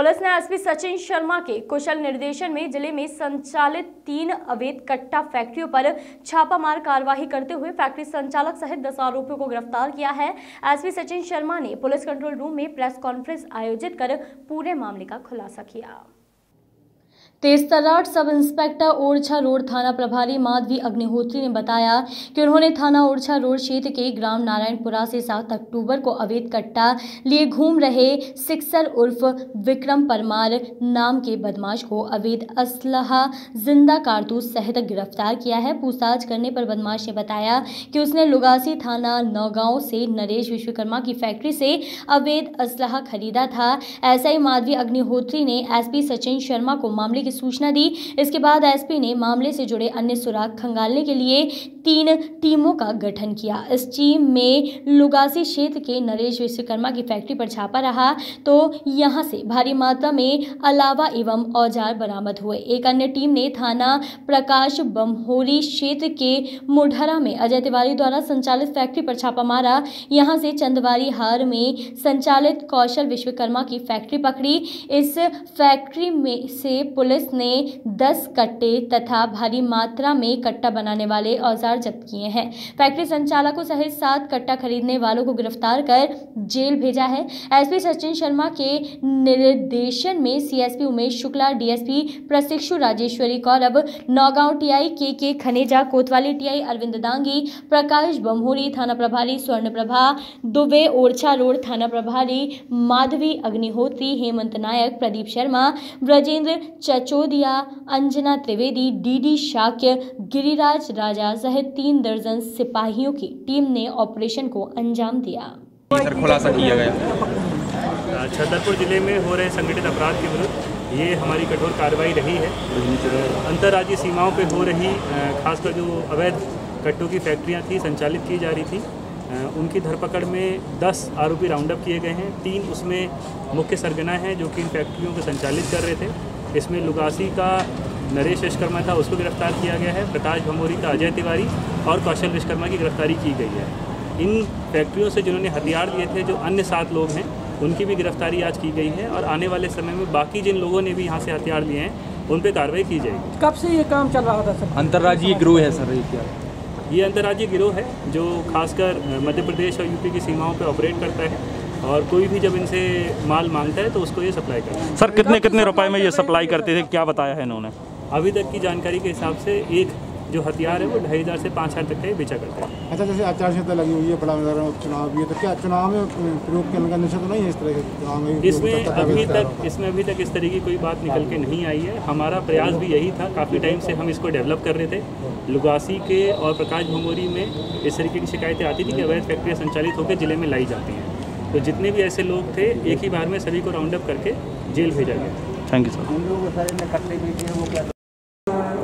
Police ने SP Sachin Sharma के कुशल निर्देशन में ज़िले में संचालित तीन अवैध कट्टा फैक्ट्रियों पर छापामार कार्रवाई करते हुए फैक्ट्री संचालक सहित दस आरोपियों को गिरफ़्तार किया है। एसपी सचिन शर्मा ने पुलिस कंट्रोल रूम में प्रेस कॉन्फ्रेंस आयोजित कर पूरे मामले का खुलासा किया। तेजतराट सब इंस्पेक्टर ओरछा रोड थाना प्रभारी माधवी अग्निहोत्री ने बताया कि उन्होंने थाना ओरछा रोड क्षेत्र के ग्राम नारायणपुरा से सात अक्टूबर को अवैध कट्टा लिए घूम रहे सिक्सर उर्फ़ विक्रम परमार नाम के बदमाश को अवैध असलहा ज़िंदा कारतूस सहित गिरफ़्तार किया है। पूछताछ करने पर बदमाश ने बताया कि उसने लुगासी थाना नौगांव से नरेश विश्वकर्मा की फैक्ट्री से अवैध असलहा खरीदा था। ऐसा ही माधवी अग्निहोत्री ने एसपी सचिन शर्मा को मामले की की सूचना दी। इसके बाद एसपी ने मामले से जुड़े अन्य सुराग खंगालने के लिए तीन टीमों का गठन किया। इस टीम में लुगासी क्षेत्र के नरेश विश्वकर्मा की फैक्ट्री पर छापा रहा। तो यहाँ से भारी मात्रा में अलावा एवं औज़ार बरामद हुए। एक अन्य टीम ने थाना प्रकाश बमहोरी क्षेत्र के मुढ़रा में अजय तिवारी द्वारा संचालित फैक्ट्री पर छापा मारा। यहाँ से चंदवारी हार में संचालित कौशल विश्वकर्मा की फैक्ट्री पकड़ी। इस फैक्ट्री में से पुलिस पुलिस ने 10 कट्टे तथा भारी मात्रा में कट्टा बनाने वाले औज़ार जब्त किए हैं। फैक्ट्री संचालकों सहित सात कट्टा खरीदने वालों को गिरफ़्तार कर जेल भेजा है। एसपी सचिन शर्मा के निर्देशन में सीएसपी उमेश शुक्ला, डीएसपी प्रशिक्षु राजेश्वरी कौरव नौगांव टीआई के के खनेजा, कोतवाली टीआई अरविंद दांगी, प्रकाश बम्होरी थाना प्रभारी स्वर्ण प्रभा दुबे ओरछा रोड थाना प्रभारी माधवी अग्निहोत्री, हेमंत नायक, प्रदीप शर्मा, ब्रजेंद्र चच चचोदिया अंजना त्रिवेदी डीडी शाक्य गिरिराज राजा सहित तीन दर्जन सिपाहियों की टीम ने ऑपरेशन को अंजाम दिया। खुलासा किया गया। छतरपुर ज़िले में हो रहे संगठित अपराध के विरुद्ध ये हमारी कठोर कार्रवाई रही है। अंतर्राज्यीय सीमाओं पे हो रही खासकर जो अवैध कट्टों की फैक्ट्रियाँ थी संचालित की जा रही थी उनकी धरपकड़ में 10 आरोपी राउंड अप किए गए हैं। तीन उसमें मुख्य सरगना हैं जो कि इन फैक्ट्रियों को संचालित कर रहे थे। इसमें लुगासी का नरेश विश्वकर्मा था उसको गिरफ़्तार किया गया है। प्रकाश भमोरी का अजय तिवारी और कौशल विश्वकर्मा की गिरफ्तारी की गई है। इन फैक्ट्रियों से जिन्होंने हथियार लिए थे जो अन्य सात लोग हैं उनकी भी गिरफ्तारी आज की गई है और आने वाले समय में बाकी जिन लोगों ने भी यहाँ से हथियार लिए हैं उन पर कार्रवाई की जाएगी। कब से ये काम चल रहा था सर? अंतर्राज्यीय गिरोह है सर ये क्या? ये अंतर्राज्यीय गिरोह है जो खासकर मध्य प्रदेश और यूपी की सीमाओं पर ऑपरेट करता है। और कोई भी जब इनसे माल माँगता है तो उसको ये सप्लाई करता है। सर कितने कितने रुपए में ये सप्लाई करते थे? क्या बताया है इन्होंने? अभी तक की जानकारी के हिसाब से एक जो हथियार है वो ढाई हज़ार से पाँच हज़ार तक का बेचा करते हैं। अच्छा जैसे आचार संहिता लगी हुई है बड़ा चुनाव भी है तो क्या चुनाव में प्रयोग करने का निश्चय तो नहीं है इस तरह के चुनाव में? इसमें अभी तक इसमें अभी तक इस तरह की कोई बात निकल के नहीं आई है। हमारा प्रयास भी यही था काफ़ी टाइम से हम इसको डेवलप कर रहे थे। लुगासी के और प्रकाश भमोरी में इस तरीके की शिकायतें आती थी कि अवैध फैक्ट्रियाँ संचालित होकर ज़िले में लाई जाती हैं। तो जितने भी ऐसे लोग थे एक ही बार में सभी को राउंड अप करके जेल भेजा गया। थैंक यू सर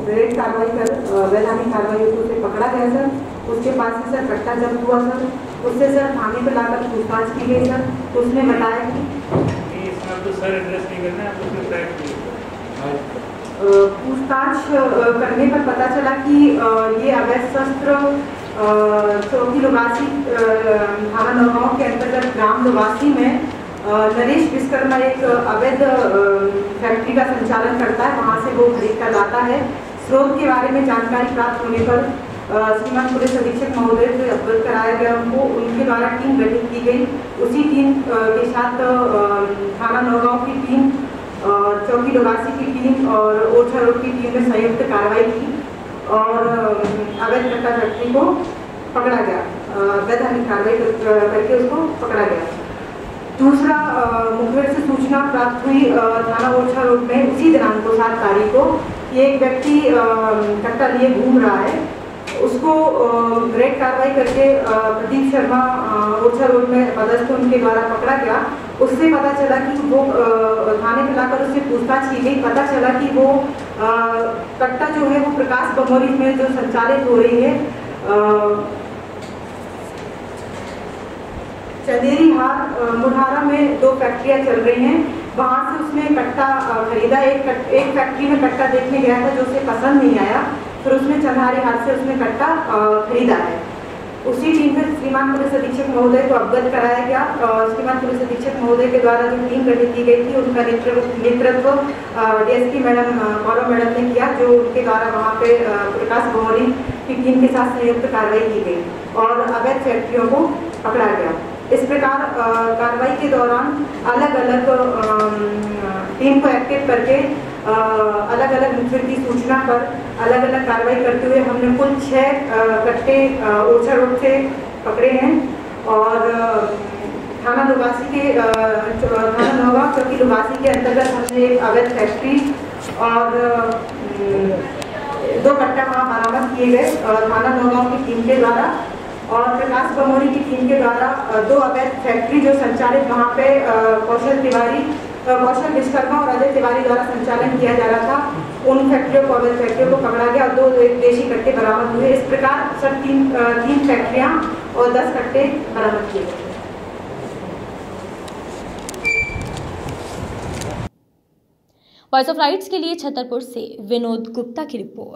रेड कार्रवाई कर वैधानिक कार्रवाई उसे पकड़ा गया सर। उसके पास से सर कट्टा जब्त हुआ सर। उससे सर थाने पे लाकर पूछताछ की गई सर। उसने बताया कि पूछताछ करने पर पता चला कि ये अवैध शस्त्र चौकी लुगासी थाना नौगांव के अंतर्गत ग्राम लुगासी में नरेश विश्वकर्मा एक अवैध फैक्ट्री का संचालन करता है। वहाँ से वो खरीद कर लाता है। स्रोत के बारे में जानकारी प्राप्त होने पर श्रीमान पुलिस अधीक्षक महोदय से अवगत कराया गया। उनको उनके द्वारा टीम गठित की गई। उसी टीम के साथ थाना नौगांव की टीम चौकी लोगासी की टीम और ओछा रोड की टीम ने संयुक्त कार्रवाई की। और अवैध कट्टा फैक्ट्री को पकड़ा गया। वैधानिक कार्रवाई करके उसको पकड़ा गया। दूसरा मुखबिर से सूचना प्राप्त हुई थाना ओरछा रोड में उसी दिनांक को, सात तारीख को ये एक व्यक्ति कट्टा लिए घूम रहा है। उसको ग्रेड कार्रवाई करके प्रदीप शर्मा ओरछा रोड में पदस्थ उनके द्वारा पकड़ा गया। उससे पता चला कि वो थाने में लाकर उससे पूछताछ की गई। पता चला कि वो कट्टा जो है वो प्रकाश बमोरी में जो संचालित हो रही है। चंदेरी हार मुढ़ारा में दो फैक्ट्रियाँ चल रही हैं। वहाँ से उसने कट्टा खरीदा। एक एक फैक्ट्री में कट्टा देखने गया था जो उसे पसंद नहीं आया। फिर उसने चंदारी हाथ से उसने कट्टा खरीदा है। उसी टीम में श्रीमान पुलिस अधीक्षक महोदय को अवगत कराया गया और श्रीमान पुलिस अधीक्षक महोदय के द्वारा जो टीम गठित की गई थी, उनका नेतृत्व डीएसपी मैडम गौरव मैडम ने किया, जो उनके द्वारा वहाँ पे प्रकाश भवरी की टीम के साथ संयुक्त कार्रवाई की गई और अवैध फैक्ट्रियों को पकड़ा गया। इस प्रकार कार्रवाई के दौरान अलग अलग टीम को एक्टिव करके अलग अलग मुखबिर की सूचना पर अलग अलग कार्रवाई करते हुए हमने कुल छः कट्टे ओरछा रोड से पकड़े हैं और थाना लुबासी के थाना नौगांव चौकी लुबासी के अंतर्गत हमने एक अवैध फैक्ट्री और दो कट्टा वहाँ बरामद किए गए थाना नौगांव की टीम के द्वारा और प्रकाश बमोरी की टीम के द्वारा दो अवैध फैक्ट्री जो संचालित वहाँ पे कौशल तिवारी कौशल विश्वकर्मा और अजय तिवारी द्वारा संचालन किया जा रहा था, उन फैक्ट्रियों को अवैध फैक्ट्रियों को पकड़ा गया और दो देशी कट्टे बरामद हुए। इस प्रकार सब तीन तीन फैक्ट्रियाँ और दस कट्टे बरामद किए वॉइस ऑफ़ राइट्स के लिए छतरपुर से विनोद गुप्ता की रिपोर्ट।